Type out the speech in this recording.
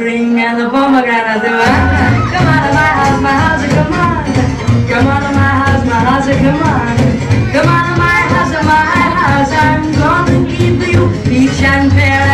Ring and the pomegranate, do I? Come on to my house, my house, come on. Come on to my house, my house, come on. Come on to my house, my house, I'm going to give you peach and pear.